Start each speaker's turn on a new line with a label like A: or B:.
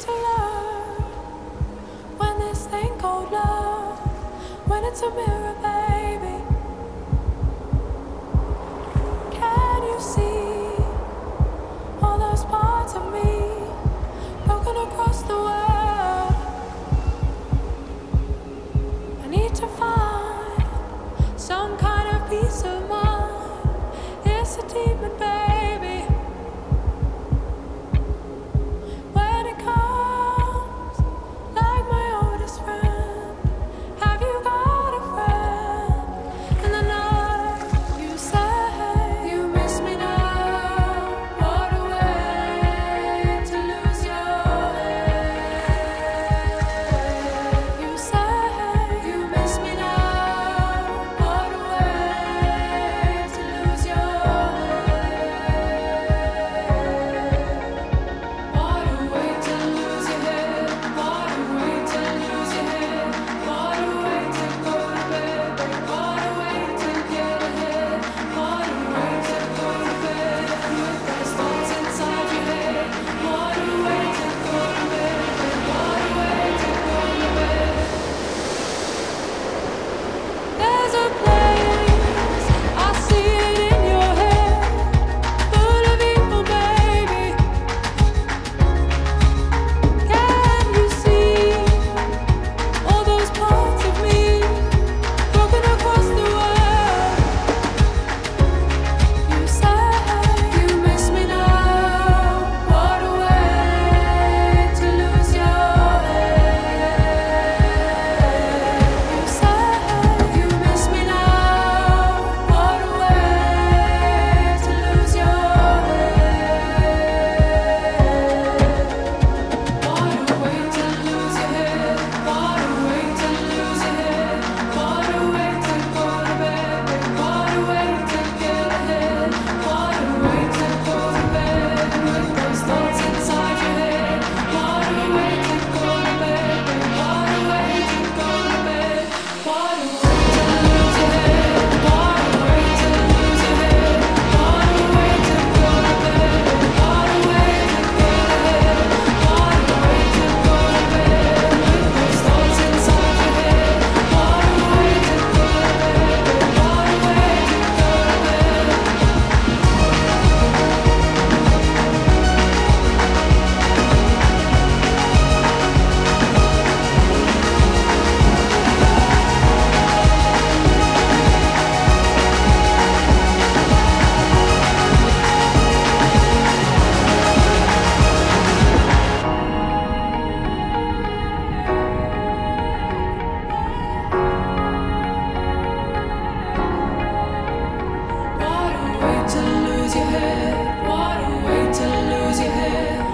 A: to love when this thing called love, when it's a mirror. Babe. head. What a way to lose your head.